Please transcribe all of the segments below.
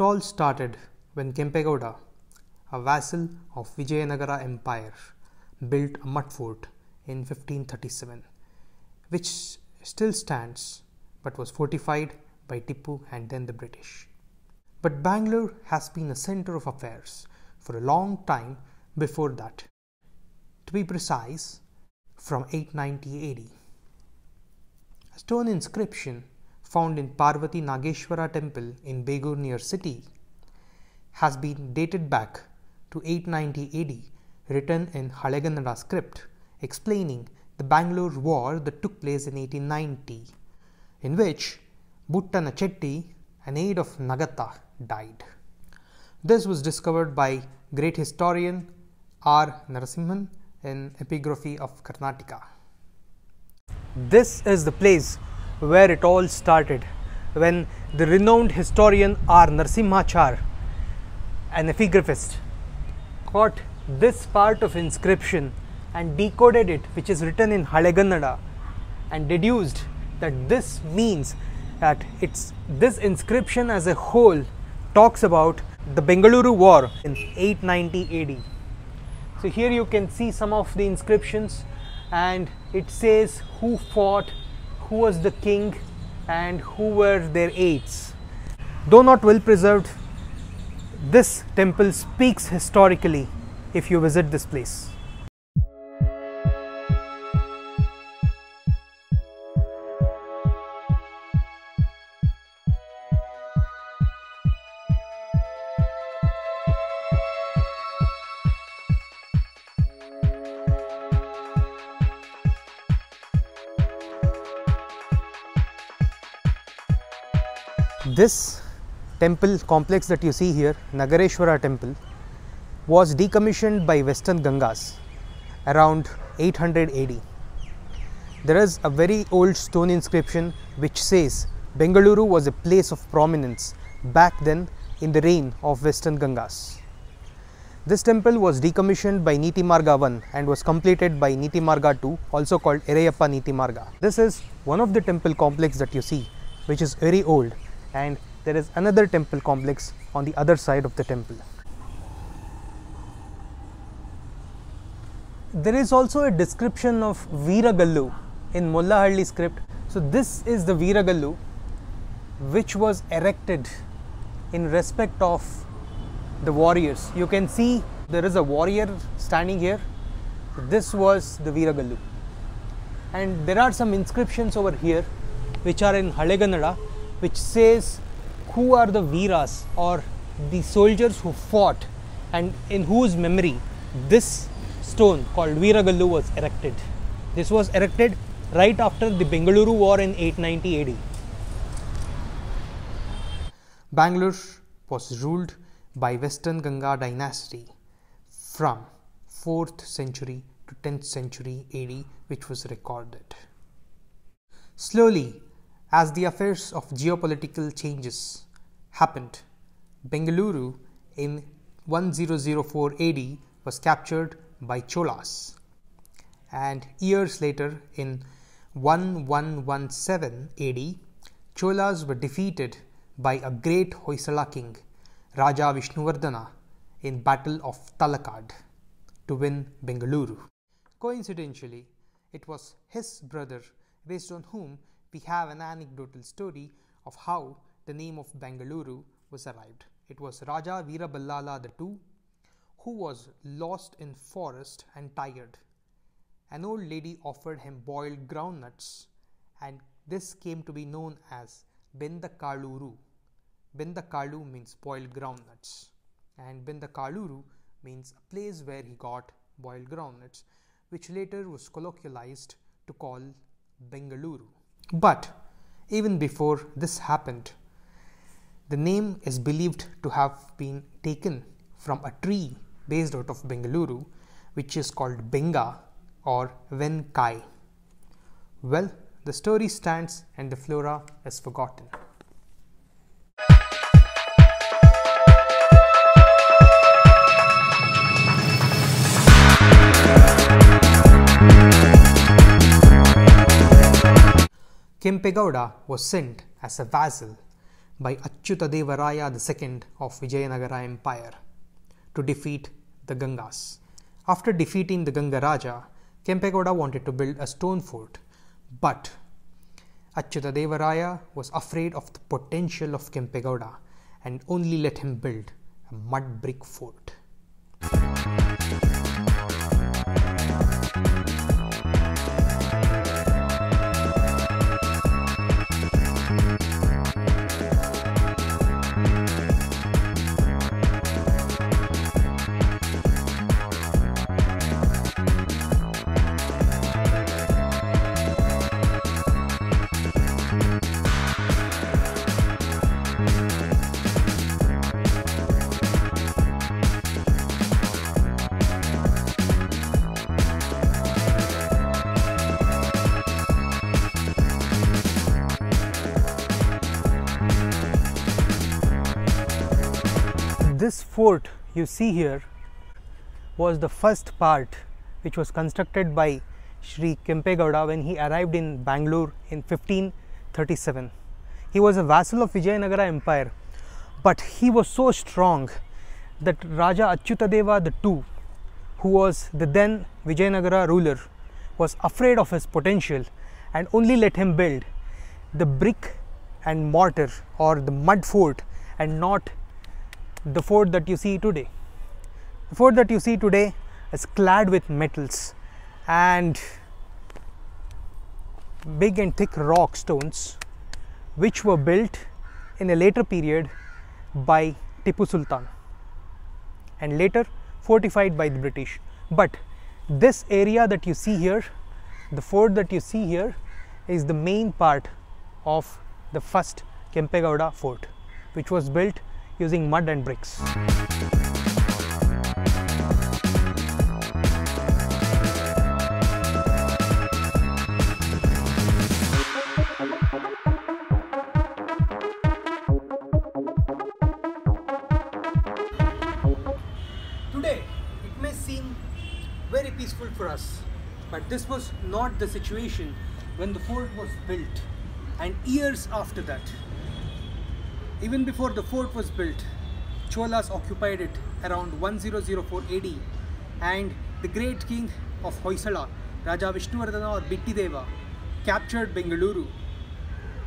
It all started when Kempegowda, a vassal of Vijayanagara Empire, built a mud fort in 1537, which still stands but was fortified by Tipu and then the British. But Bangalore has been a center of affairs for a long time before that. To be precise, from 890 AD. A stone inscription found in Parvati Nageshwara temple in Begur near city has been dated back to 890 AD written in Halegannada script explaining the Bangalore war that took place in 1890 in which Buttana Chetty, an aide of Nagata, died. This was discovered by great historian R. Narasimhan in Epigraphia Carnatica. This is the place where it all started when the renowned historian R. Narasimhachar, an epigraphist, caught this part of inscription and decoded it, which is written in Halegannada, and deduced that this means that it's this inscription as a whole talks about the Bengaluru War in 890 AD. So here you can see some of the inscriptions and it says who fought, who was the king and who were their aides. Though not well preserved, this temple speaks historically if you visit this place. This temple complex that you see here, Nagareshwara temple, was decommissioned by Western Gangas around 800 AD. There is a very old stone inscription which says Bengaluru was a place of prominence back then in the reign of Western Gangas. This temple was decommissioned by Niti Marga 1 and was completed by Niti Marga 2 also called Ereyappa Niti Marga. This is one of the temple complex that you see which is very old and there is another temple complex on the other side of the temple. There is also a description of Veeragallu in Mollahalli script. So this is the Veeragallu which was erected in respect of the warriors. You can see there is a warrior standing here. This was the Veeragallu. And there are some inscriptions over here which are in Halegannada which says who are the Veeras or the soldiers who fought and in whose memory this stone called Veeragallu was erected. This was erected right after the Bengaluru War in 890 AD. Bangalore was ruled by Western Ganga dynasty from 4th century to 10th century AD which was recorded. Slowly as the affairs of geopolitical changes happened, Bengaluru in 1004 AD was captured by Cholas, and years later in 1117 AD, Cholas were defeated by a great Hoysala king, Raja Vishnuvardhana, in Battle of Talakad to win Bengaluru. Coincidentally, it was his brother based on whom we have an anecdotal story of how the name of Bengaluru was arrived. It was Raja Veeraballala II who was lost in forest and tired. An old lady offered him boiled groundnuts and this came to be known as Bendakaluru. Bendakalu means boiled groundnuts and Bendakaluru means a place where he got boiled groundnuts which later was colloquialized to call Bengaluru. But even before this happened, the name is believed to have been taken from a tree based out of Bengaluru, which is called Benga or Venkai. Well, the story stands and the flora is forgotten. Kempegowda was sent as a vassal by Achyutadevaraya II of Vijayanagara Empire to defeat the Gangas. After defeating the Ganga Raja, Kempegowda wanted to build a stone fort, but Achyutadevaraya was afraid of the potential of Kempegowda and only let him build a mud brick fort. This fort you see here was the first part which was constructed by Sri Kempegowda when he arrived in Bangalore in 1537. He was a vassal of Vijayanagara Empire, but he was so strong that Raja Achyutadeva II, who was the then Vijayanagara ruler, was afraid of his potential and only let him build the brick and mortar or the mud fort and not the fort that you see today. The fort that you see today is clad with metals and big and thick rock stones which were built in a later period by Tipu Sultan and later fortified by the British. But this area that you see here, the fort that you see here is the main part of the first Kempegowda fort which was built using mud and bricks. Today, it may seem very peaceful for us, but this was not the situation when the fort was built and years after that. Even before the fort was built, Cholas occupied it around 1004 AD and the great king of Hoysala, Raja Vishnuvardhana or Bittideva, captured Bengaluru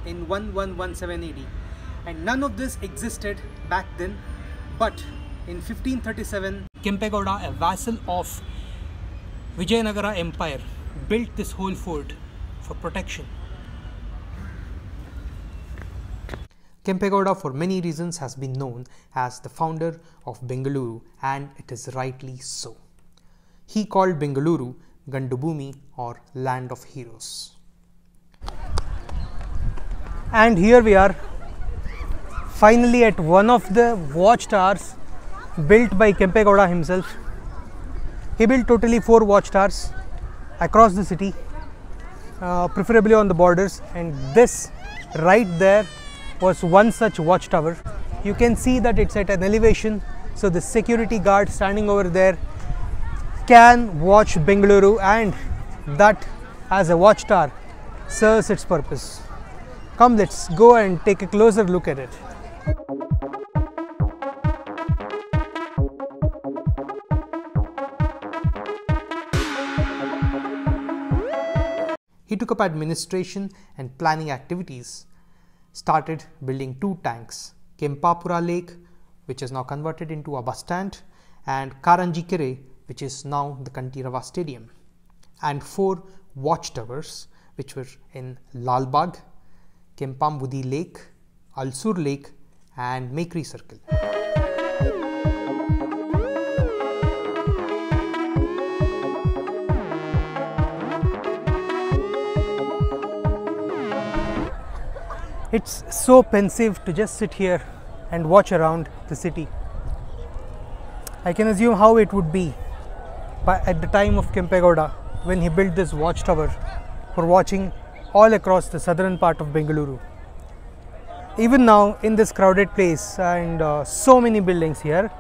in 1117 AD. And none of this existed back then, but in 1537, Kempegowda, a vassal of Vijayanagara Empire, built this whole fort for protection. Kempegowda, for many reasons, has been known as the founder of Bengaluru, and it is rightly so. He called Bengaluru Gandubumi or Land of Heroes. And here we are, finally at one of the watchtowers built by Kempegowda himself. He built totally four watchtowers across the city, uh, preferably on the borders, and this right there was one such watchtower. You can see that it's at an elevation, so the security guard standing over there can watch Bengaluru, and that as a watchtower serves its purpose. Come, let's go and take a closer look at it. He took up administration and planning activities started building two tanks Kempapura Lake, which is now converted into a bus stand, and Karanjikere, which is now the Kantirava Stadium, and four watchtowers, which were in Lalbagh, Kempambudi Lake, Alsur Lake, and Mekri Circle. It's so pensive to just sit here and watch around the city. I can assume how it would be at the time of Kempegowda when he built this watchtower for watching all across the southern part of Bengaluru. Even now, in this crowded place and uh, so many buildings here,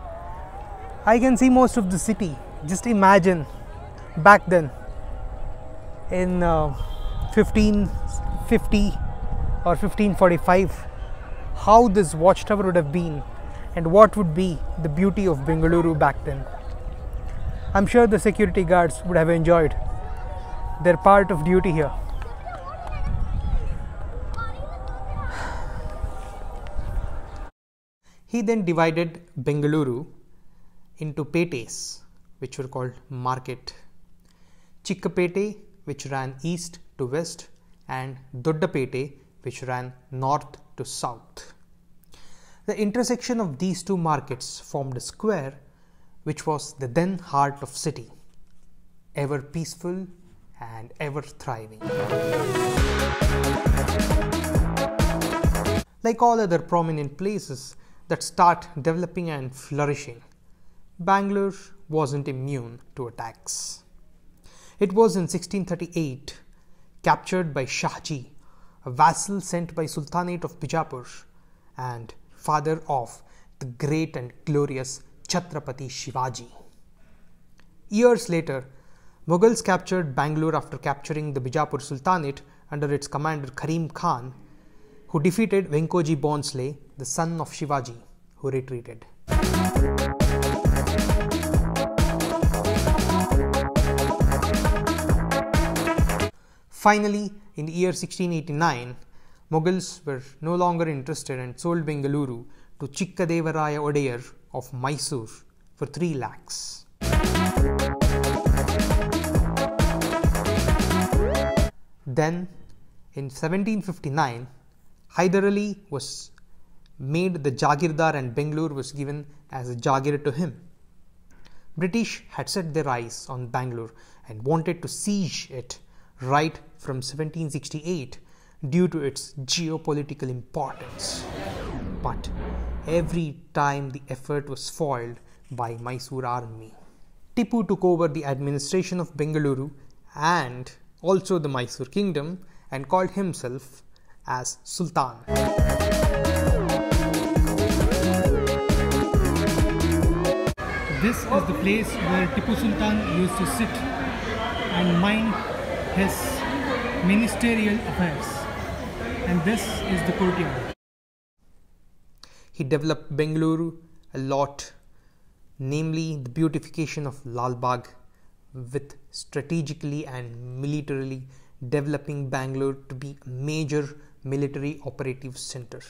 I can see most of the city. Just imagine back then in uh, 1550 or 1545 how this watchtower would have been and what would be the beauty of Bengaluru back then. I'm sure the security guards would have enjoyed their part of duty here. He then divided Bengaluru into petes, which were called market. Chikkapete, which ran east to west, and Doddapete, which ran north to south. The intersection of these two markets formed a square which was the then heart of city, ever peaceful and ever thriving. Like all other prominent places that start developing and flourishing, Bangalore wasn't immune to attacks. It was in 1638 captured by Shahji, a vassal sent by Sultanate of Bijapur and father of the great and glorious Chhatrapati Shivaji. Years later, Mughals captured Bangalore after capturing the Bijapur Sultanate under its commander Karim Khan, who defeated Venkoji Bhonsle, the son of Shivaji, who retreated. Finally, in the year 1689, Mughals were no longer interested and sold Bengaluru to Chikkadevaraya Odeyer of Mysore for 3 lakhs. Then, in 1759, Hyder Ali was made the Jagirdar and Bangalore was given as a Jagir to him. British had set their eyes on Bangalore and wanted to siege it right from 1768 due to its geopolitical importance. But every time the effort was foiled by Mysore army. Tipu took over the administration of Bengaluru and also the Mysore kingdom and called himself as Sultan. This is the place where Tipu Sultan used to sit and mind his ministerial affairs. And this is the courtyard. He developed Bengaluru a lot, namely the beautification of Lal Bagh with strategically and militarily developing Bangalore to be a major military operative center.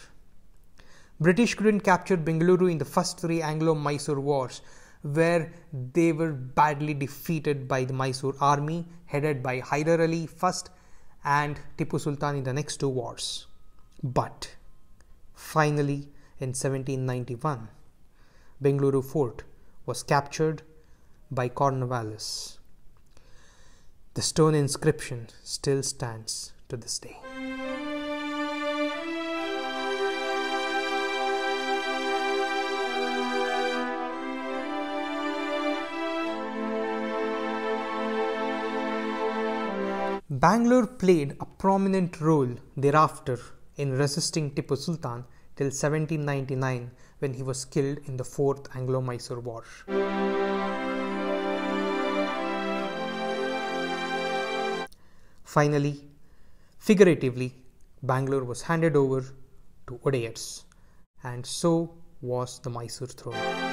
British couldn't capture Bengaluru in the first three Anglo-Mysore wars where they were badly defeated by the Mysore army headed by Hyder Ali first and Tipu Sultan in the next two wars. But finally in 1791, Bengaluru fort was captured by Cornwallis. The stone inscription still stands to this day. Bangalore played a prominent role thereafter in resisting Tipu Sultan till 1799 when he was killed in the Fourth Anglo Mysore War. Finally, figuratively, Bangalore was handed over to Odeyars, and so was the Mysore throne.